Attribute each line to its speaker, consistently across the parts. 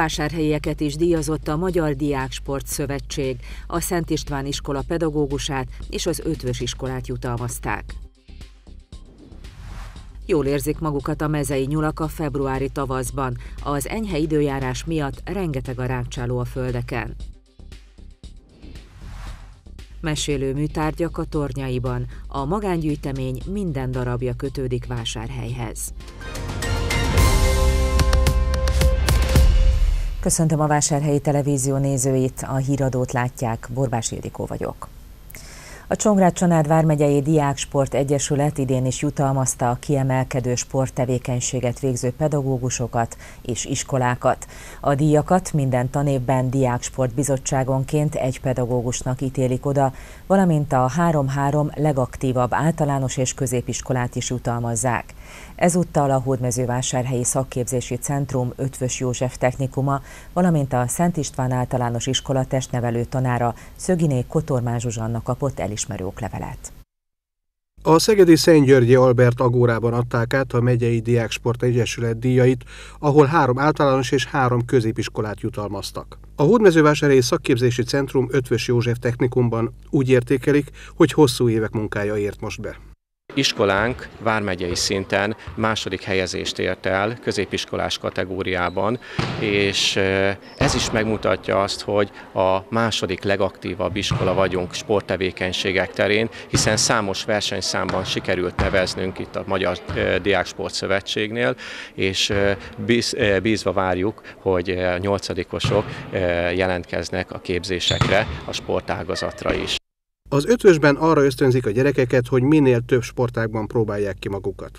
Speaker 1: vásárhelyieket is díjazott a Magyar Diák Sport Szövetség, a Szent István iskola pedagógusát és az ötvös iskolát jutalmazták. Jól érzik magukat a mezei nyulak a februári tavaszban, az enyhe időjárás miatt rengeteg a rákcsáló a földeken. Mesélő műtárgyak a tornyaiban, a magángyűjtemény minden darabja kötődik vásárhelyhez. Köszöntöm a Vásárhelyi Televízió nézőit, a híradót látják, Borbás Ildikó vagyok. A Csongrád Csanád Vármegyei Diáksport Egyesület idén is jutalmazta a kiemelkedő sporttevékenységet végző pedagógusokat és iskolákat. A díjakat minden tanévben Diáksport Bizottságonként egy pedagógusnak ítélik oda, valamint a 3-3 legaktívabb általános és középiskolát is jutalmazzák. Ezúttal a Hódmezővásárhelyi Szakképzési Centrum Ötvös József Technikuma, valamint a Szent István általános iskola testnevelő tanára Szöginé Kotormán Zsuzsanna kapott elismerő oklevelet.
Speaker 2: A Szegedi Szent Györgyi Albert Agórában adták át a Megyei Diáksport Egyesület díjait, ahol három általános és három középiskolát jutalmaztak. A Hódmezővásárhelyi Szakképzési Centrum Ötvös József Technikumban úgy értékelik, hogy hosszú évek munkája ért most be.
Speaker 3: Iskolánk vármegyei szinten második helyezést ért el középiskolás kategóriában, és ez is megmutatja azt, hogy a második legaktívabb iskola vagyunk sporttevékenységek terén, hiszen számos versenyszámban sikerült neveznünk itt a Magyar Diáksport Szövetségnél, és bízva várjuk, hogy nyolcadikosok jelentkeznek a képzésekre, a sportágazatra is.
Speaker 2: Az ötvösben arra ösztönzik a gyerekeket, hogy minél több sportágban próbálják ki magukat.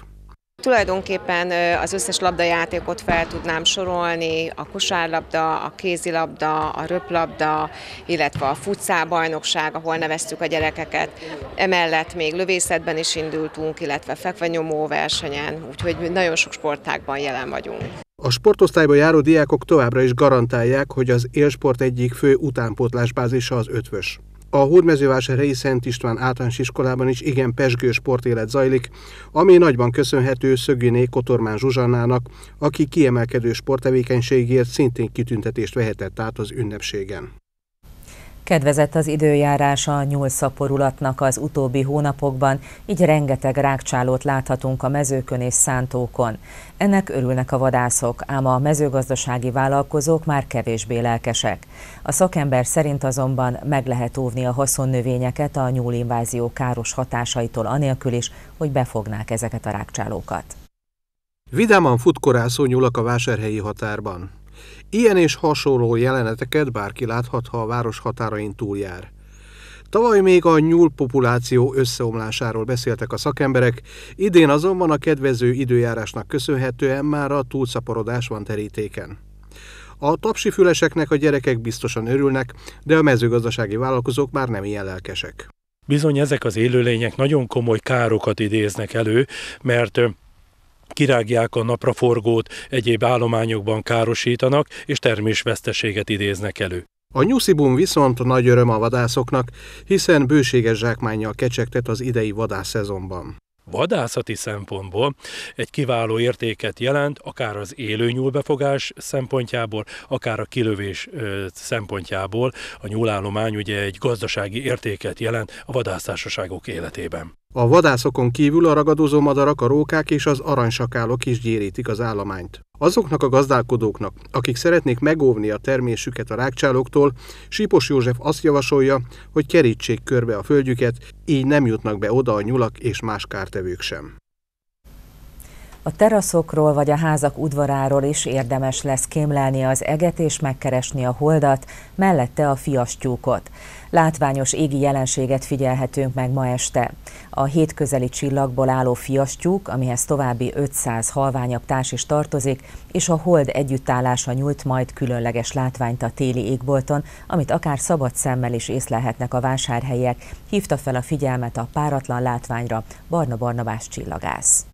Speaker 4: Tulajdonképpen az összes labdajátékot fel tudnám sorolni, a kosárlabda, a kézilabda, a röplabda, illetve a futszál bajnokság, ahol neveztük a gyerekeket. Emellett még lövészetben is indultunk, illetve fekvenyomó versenyen, úgyhogy nagyon sok sportágban jelen vagyunk.
Speaker 2: A sportosztályba járó diákok továbbra is garantálják, hogy az élsport egyik fő utánpótlásbázisa az ötvös. A Hódmezővásárhelyi Szent István általános iskolában is igen pesgő sportélet zajlik, ami nagyban köszönhető Szöginé Kotormán Zsuzsannának, aki kiemelkedő sporttevékenységért szintén kitüntetést vehetett át az ünnepségen.
Speaker 1: Kedvezett az időjárás a nyúlszaporulatnak az utóbbi hónapokban, így rengeteg rákcsálót láthatunk a mezőkön és szántókon. Ennek örülnek a vadászok, ám a mezőgazdasági vállalkozók már kevésbé lelkesek. A szakember szerint azonban meg lehet óvni a haszonnövényeket a nyúlinvázió káros hatásaitól anélkül is, hogy befognák ezeket a rákcsálókat.
Speaker 2: Vidáman futkorászó nyulak a vásárhelyi határban. Ilyen és hasonló jeleneteket bárki láthat, ha a város határain túljár. Tavaly még a nyúl populáció összeomlásáról beszéltek a szakemberek, idén azonban a kedvező időjárásnak köszönhetően már a túlszaporodás van terítéken. A tapsifüleseknek a gyerekek biztosan örülnek, de a mezőgazdasági vállalkozók már nem ilyen lelkesek.
Speaker 5: Bizony ezek az élőlények nagyon komoly károkat idéznek elő, mert kirágják a napraforgót, egyéb állományokban károsítanak, és termésveszteséget idéznek elő.
Speaker 2: A nyuszibum viszont nagy öröm a vadászoknak, hiszen bőséges zsákmányjal kecsegtet az idei vadászszezonban.
Speaker 5: Vadászati szempontból egy kiváló értéket jelent, akár az élő nyúlbefogás szempontjából, akár a kilövés szempontjából. A nyúlállomány ugye egy gazdasági értéket jelent a vadásztársaságok életében.
Speaker 2: A vadászokon kívül a ragadozó madarak, a rókák és az aranysakálok is gyérítik az állományt. Azoknak a gazdálkodóknak, akik szeretnék megóvni a termésüket a rákcsálóktól, Sípos József azt javasolja, hogy kerítsék körbe a földjüket, így nem jutnak be oda a nyulak és más kártevők sem.
Speaker 1: A teraszokról vagy a házak udvaráról is érdemes lesz kémlelni az eget és megkeresni a holdat, mellette a fiastyúkot. Látványos égi jelenséget figyelhetünk meg ma este. A hétközeli csillagból álló fiastyúk, amihez további 500 halványabb társ is tartozik, és a hold együttállása nyújt majd különleges látványt a téli égbolton, amit akár szabad szemmel is észlelhetnek a vásárhelyek, hívta fel a figyelmet a páratlan látványra Barna Barnabás csillagász.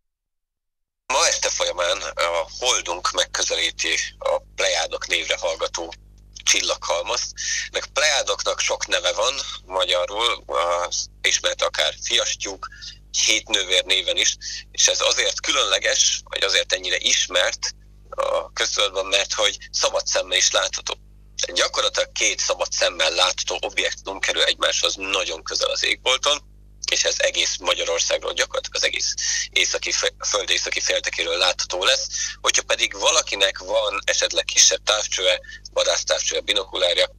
Speaker 6: Ma este folyamán a holdunk megközelíti a plejádok névre hallgató csillaghalmazt. Nek plejádoknak sok neve van magyarul, ismert akár fiastyúk, hét néven is, és ez azért különleges, vagy azért ennyire ismert, a köztudatban, mert hogy szabad szemmel is látható. Gyakorlatilag két szabad szemmel látható objektum kerül egymáshoz nagyon közel az égbolton, és ez egész Magyarországról gyakorlatilag az egész északi, föld északi féltekéről látható lesz. Hogyha pedig valakinek van esetleg kisebb távcsöve, vadásztávcsöve, binokulárja,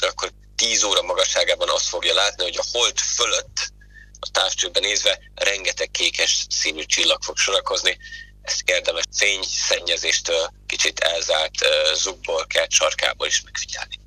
Speaker 6: akkor 10 óra magasságában azt fogja látni, hogy a hold fölött a távcsőben nézve rengeteg kékes színű csillag fog sorakozni. Ezt érdemes fényszennyezéstől kicsit elzárt zugból, kert sarkából is megfigyelni.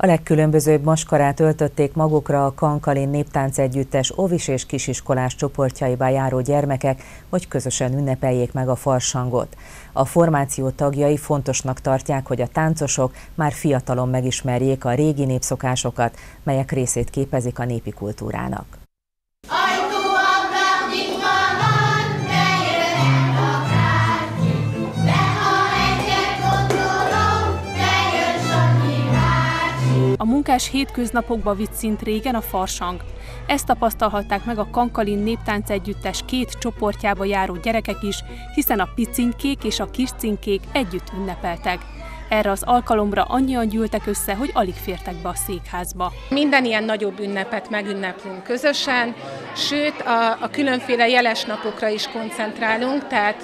Speaker 1: A legkülönbözőbb maskarát öltötték magukra a Kankalin Néptánc Együttes ovis és kisiskolás csoportjaiba járó gyermekek, hogy közösen ünnepeljék meg a farsangot. A formáció tagjai fontosnak tartják, hogy a táncosok már fiatalon megismerjék a régi népszokásokat, melyek részét képezik a népi kultúrának.
Speaker 7: A munkás hétköznapokba vitt szint régen a farsang. Ezt tapasztalhatták meg a Kankalin Néptánc Együttes két csoportjába járó gyerekek is, hiszen a picinkék és a kiscinkék együtt ünnepeltek. Erre az alkalomra annyian gyűltek össze, hogy alig fértek be a székházba.
Speaker 8: Minden ilyen nagyobb ünnepet megünneplünk közösen, sőt a, a különféle jeles napokra is koncentrálunk, tehát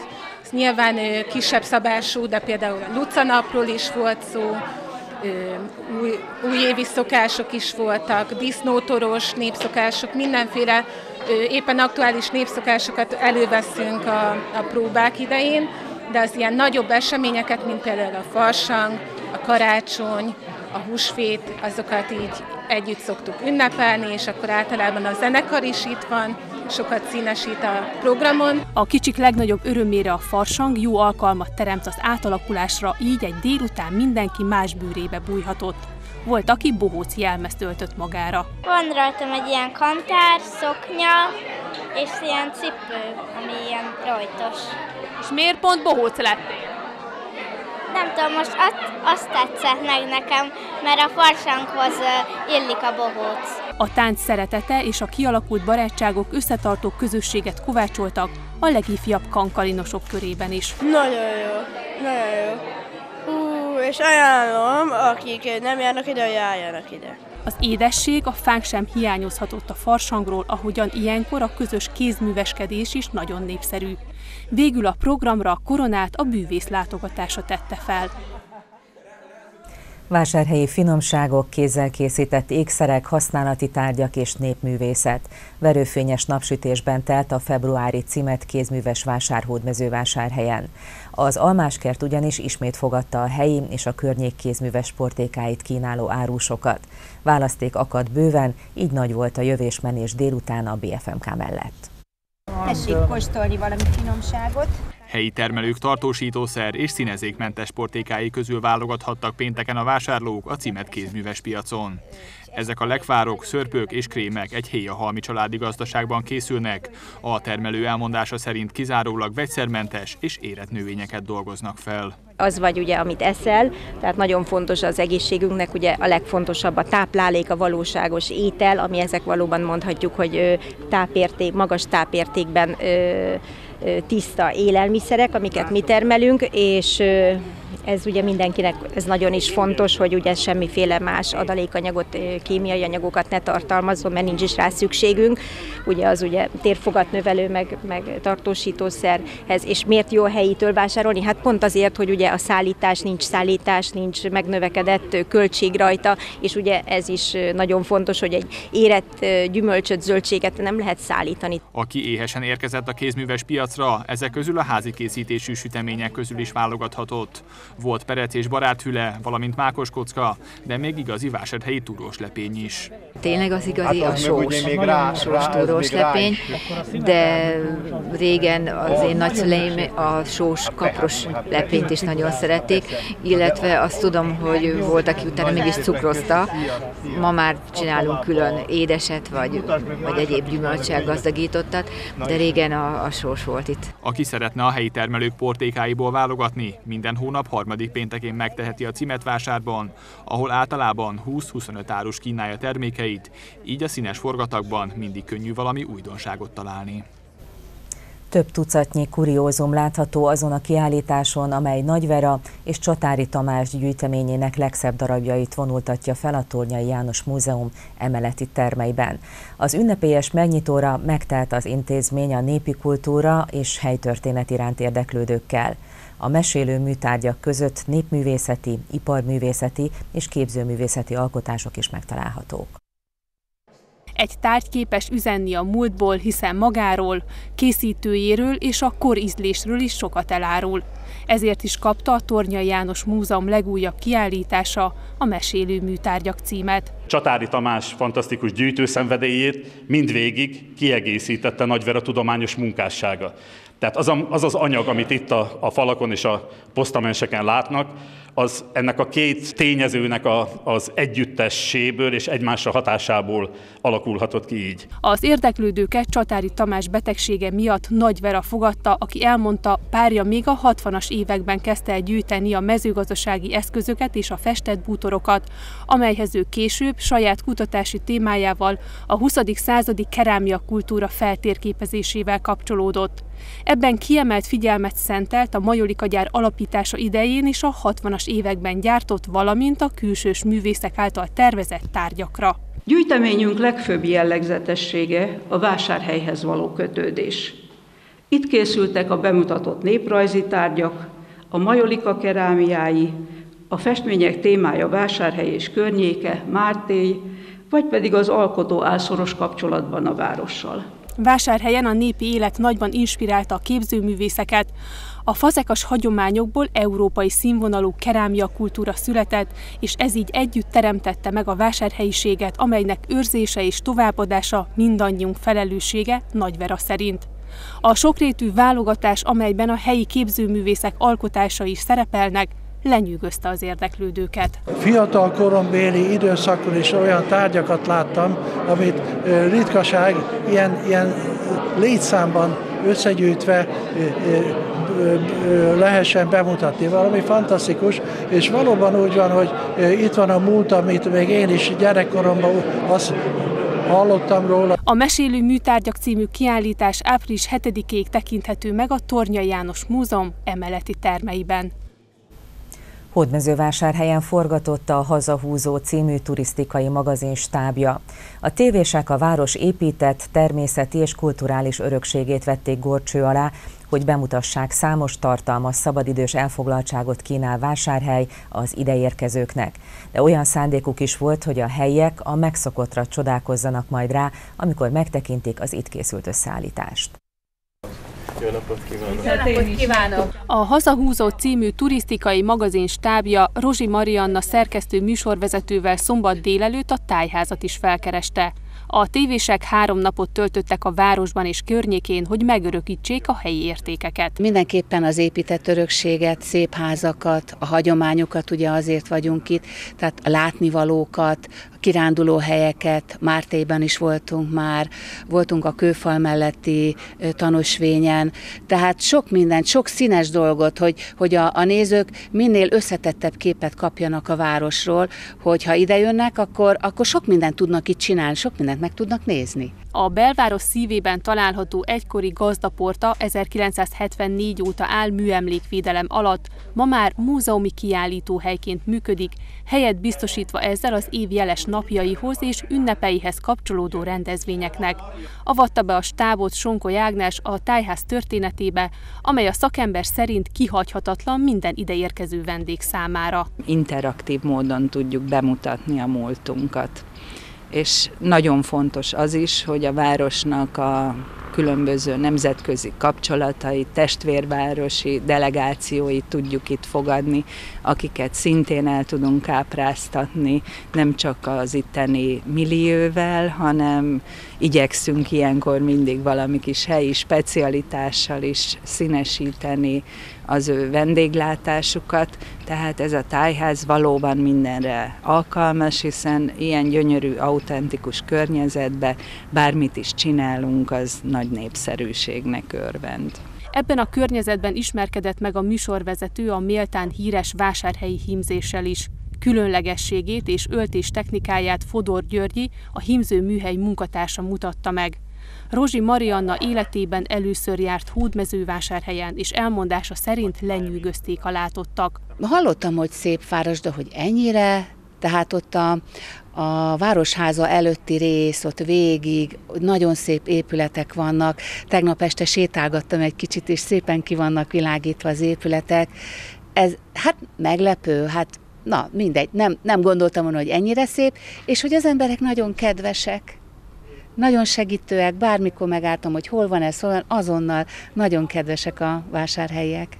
Speaker 8: nyilván kisebb szabású, de például a Luca napról is volt szó, új, újévi szokások is voltak, disznótoros népszokások, mindenféle éppen aktuális népszokásokat előveszünk a, a próbák idején, de az ilyen nagyobb eseményeket, mint például a farsang, a karácsony, a húsvét, azokat így együtt szoktuk ünnepelni, és akkor általában a zenekar is itt van, sokat színesít a programon.
Speaker 7: A kicsik legnagyobb örömére a farsang jó alkalmat teremt az átalakulásra, így egy délután mindenki más bűrébe bújhatott. Volt, aki bohóc jelmezt öltött magára.
Speaker 9: Van rajtam egy ilyen kantár, szoknya, és ilyen cipő, ami ilyen rajtos.
Speaker 7: És miért pont bohóc lettél?
Speaker 9: Nem tudom, most azt, azt tetszett meg nekem, mert a farsanghoz illik a bohóc.
Speaker 7: A tánc szeretete és a kialakult barátságok összetartó közösséget kovácsoltak a legifjabb kankalinosok körében is.
Speaker 10: Nagyon jó, nagyon jó. Hú, és ajánlom, akik nem járnak ide, hogy járjanak ide.
Speaker 7: Az édesség, a fánk sem hiányozhatott a farsangról, ahogyan ilyenkor a közös kézműveskedés is nagyon népszerű. Végül a programra a koronát a bűvész látogatása tette fel.
Speaker 1: Vásárhelyi finomságok, kézzel készített ékszerek, használati tárgyak és népművészet. Verőfényes napsütésben telt a februári cimet kézműves vásárhódmezővásárhelyen. Az almáskert ugyanis ismét fogadta a helyi és a környék kézműves sportékáit kínáló árusokat. Választék akad bőven, így nagy volt a jövésmenés délután a BFMK mellett.
Speaker 11: Tessék kóstolni valami finomságot.
Speaker 12: Helyi termelők tartósítószer és színezékmentes portékái közül válogathattak pénteken a vásárlók a címet kézműves piacon. Ezek a legfárok, szörpők és krémek egy héja halmi családi gazdaságban készülnek. A termelő elmondása szerint kizárólag vegyszermentes és érett növényeket dolgoznak fel.
Speaker 13: Az vagy ugye, amit eszel, tehát nagyon fontos az egészségünknek, ugye a legfontosabb a táplálék, a valóságos étel, ami ezek valóban mondhatjuk, hogy tápérték, magas tápértékben tiszta élelmiszerek, amiket mi termelünk, és ez ugye mindenkinek ez nagyon is fontos, hogy ugye semmiféle más adalékanyagot, kémiai anyagokat ne tartalmazzon, mert nincs is rá szükségünk. Ugye az ugye térfogat növelő, meg, meg tartósítószerhez, és miért jó helyitől vásárolni? Hát pont azért, hogy ugye a szállítás, nincs szállítás, nincs megnövekedett költség rajta, és ugye ez is nagyon fontos, hogy egy érett gyümölcsöt, zöldséget nem lehet szállítani.
Speaker 12: Aki éhesen érkezett a kézműves piacra, ezek közül a házi készítésű sütemények közül is válogathatott. Volt perec és baráthüle, valamint mákos kocka, de még igazi vásárhelyi túrós lepény is.
Speaker 14: Tényleg az igazi hát, a sós, még rá, sós túrós lepény, de régen az én nagyszüleim a sós kapros lepényt is nagyon szerették, illetve azt tudom, hogy volt, aki utána mégis cukrozta. Ma már csinálunk külön édeset, vagy, vagy egyéb gyümölcsel gazdagítottat, de régen a, a sós volt itt.
Speaker 12: Aki szeretne a helyi termelők portékáiból válogatni, minden hónap harmadik péntekén megteheti a cimetvásárban, ahol általában 20-25 árus kínálja termékeit, így a színes forgatagban mindig könnyű valami újdonságot találni.
Speaker 1: Több tucatnyi kuriózum látható azon a kiállításon, amely Nagyvera és Csatári Tamás gyűjteményének legszebb darabjait vonultatja fel a Tornyai János Múzeum emeleti termeiben. Az ünnepélyes megnyitóra megtelt az intézmény a népi kultúra és helytörténet iránt érdeklődőkkel. A mesélő műtárgyak között népművészeti, iparművészeti és képzőművészeti alkotások is megtalálhatók.
Speaker 7: Egy tárgy képes üzenni a múltból, hiszen magáról, készítőjéről és a korízlésről is sokat elárul. Ezért is kapta a Tornyai János Múzeum legújabb kiállítása, a Mesélő műtárgyak címet.
Speaker 15: Csatári Tamás fantasztikus gyűjtőszenvedélyét mindvégig kiegészítette Nagyvera tudományos munkássága. Tehát az, a, az az anyag, amit itt a, a falakon és a posztamenseken látnak, az ennek a két tényezőnek a, az együttesséből és egymásra hatásából alakulhatott ki így.
Speaker 7: Az érdeklődőket Csatári Tamás betegsége miatt Nagy Vera fogadta, aki elmondta, párja még a 60-as években kezdte el gyűjteni a mezőgazdasági eszközöket és a festett bútorokat, amelyhez ő később saját kutatási témájával a 20. századi kerámia kultúra feltérképezésével kapcsolódott. Ebben kiemelt figyelmet szentelt a Majolika gyár alapítása idején és a 60-as években gyártott, valamint a külsős művészek által tervezett tárgyakra.
Speaker 16: Gyűjteményünk legfőbb jellegzetessége a vásárhelyhez való kötődés. Itt készültek a bemutatott néprajzi tárgyak, a majolika kerámiái, a festmények témája vásárhely és környéke, Mártély, vagy pedig az alkotó álszoros kapcsolatban a várossal.
Speaker 7: Vásárhelyen a népi élet nagyban inspirálta a képzőművészeket. A fazekas hagyományokból európai színvonalú kerámia kultúra született, és ez így együtt teremtette meg a vásárhelyiséget, amelynek őrzése és továbbadása mindannyiunk felelőssége Nagyvera szerint. A sokrétű válogatás, amelyben a helyi képzőművészek alkotásai is szerepelnek, lenyűgözte az érdeklődőket.
Speaker 17: Fiatal korombéli időszakon is olyan tárgyakat láttam, amit ritkaság ilyen, ilyen létszámban összegyűjtve lehessen bemutatni. Valami fantasztikus, és valóban úgy van, hogy itt van a múlt, amit még én is gyerekkoromban azt hallottam róla.
Speaker 7: A Mesélő Műtárgyak című kiállítás április 7-ig tekinthető meg a Tornya János Múzeum emeleti termeiben.
Speaker 1: Hódmezővásárhelyen forgatotta a Hazahúzó című turisztikai magazin stábja. A tévések a város épített, természeti és kulturális örökségét vették gorcső alá, hogy bemutassák számos tartalmas szabadidős elfoglaltságot kínál vásárhely az ideérkezőknek. De olyan szándékuk is volt, hogy a helyiek a megszokottra csodálkozzanak majd rá, amikor megtekintik az itt készült összeállítást.
Speaker 18: Jó napot kívánok!
Speaker 7: Jó napot kívánok! A Hazahúzó című turisztikai magazin stábja Rozsi Marianna szerkesztő műsorvezetővel szombat délelőtt a tájházat is felkereste. A tévések három napot töltöttek a városban és környékén, hogy megörökítsék a helyi értékeket.
Speaker 19: Mindenképpen az épített örökséget, szép házakat, a hagyományokat, ugye azért vagyunk itt, tehát a látnivalókat, a kiránduló helyeket, Mártéban is voltunk már, voltunk a kőfal melletti tanúsvényen, tehát sok mindent, sok színes dolgot, hogy, hogy a, a nézők minél összetettebb képet kapjanak a városról, hogyha ide jönnek, akkor, akkor sok mindent tudnak itt csinálni, sok mindent meg tudnak nézni.
Speaker 7: A belváros szívében található egykori gazdaporta 1974 óta áll műemlékvédelem alatt, ma már múzeumi kiállítóhelyként működik, helyet biztosítva ezzel az év jeles napjaihoz és ünnepeihez kapcsolódó rendezvényeknek. Avatta be a stábot Sonko Ágnes a tájház történetébe, amely a szakember szerint kihagyhatatlan minden ideérkező vendég számára.
Speaker 20: Interaktív módon tudjuk bemutatni a múltunkat és nagyon fontos az is, hogy a városnak a különböző nemzetközi kapcsolatai, testvérvárosi delegációit tudjuk itt fogadni, akiket szintén el tudunk kápráztatni, nem csak az itteni millióvel, hanem igyekszünk ilyenkor mindig valami kis helyi specialitással is színesíteni az ő vendéglátásukat, tehát ez a tájház valóban mindenre alkalmas, hiszen ilyen gyönyörű, autentikus környezetbe bármit is csinálunk, az nagy népszerűségnek örvend.
Speaker 7: Ebben a környezetben ismerkedett meg a műsorvezető a méltán híres vásárhelyi hímzéssel is. Különlegességét és öltés technikáját Fodor Györgyi, a hímző műhely munkatársa mutatta meg. Rozsi Marianna életében először járt hódmezővásárhelyen, és elmondása szerint lenyűgözték a látottak.
Speaker 19: Hallottam, hogy szép város, de hogy ennyire, tehát ott a, a Városháza előtti rész, ott végig nagyon szép épületek vannak. Tegnap este sétálgattam egy kicsit, és szépen ki vannak világítva az épületek. Ez hát meglepő, hát na mindegy, nem, nem gondoltam volna, hogy ennyire szép, és hogy az emberek nagyon kedvesek, nagyon segítőek, bármikor megálltam, hogy hol van ez, hol azonnal nagyon kedvesek a vásárhelyiek.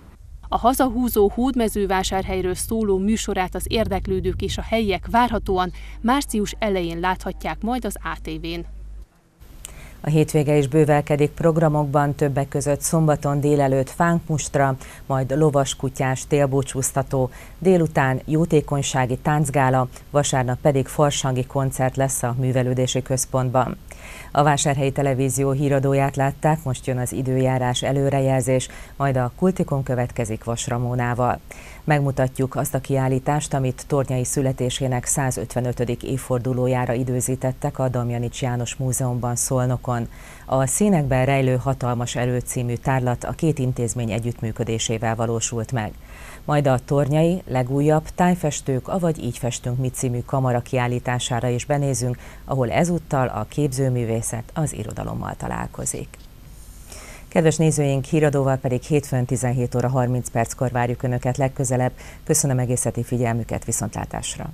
Speaker 7: A hazahúzó hódmezővásárhelyről szóló műsorát az érdeklődők és a helyiek várhatóan március elején láthatják majd az ATV-n.
Speaker 1: A hétvége is bővelkedik programokban, többek között szombaton délelőtt fánkmustra, majd lovaskutyás télbúcsúztató, délután jótékonysági táncgála, vasárnap pedig farsangi koncert lesz a művelődési központban. A Vásárhelyi Televízió híradóját látták, most jön az időjárás előrejelzés, majd a Kultikon következik Vasramónával. Megmutatjuk azt a kiállítást, amit Tornyai születésének 155. évfordulójára időzítettek a Damjanics János Múzeumban Szolnokon. A Színekben rejlő hatalmas erő című tárlat a két intézmény együttműködésével valósult meg. Majd a tornyai legújabb tájfestők, avagy így festünk mit című kamara kiállítására is benézünk, ahol ezúttal a képzőművészet az irodalommal találkozik. Kedves nézőink, híradóval pedig hétfőn 17 óra 30 perckor várjuk Önöket legközelebb. Köszönöm egészeti figyelmüket, viszontlátásra!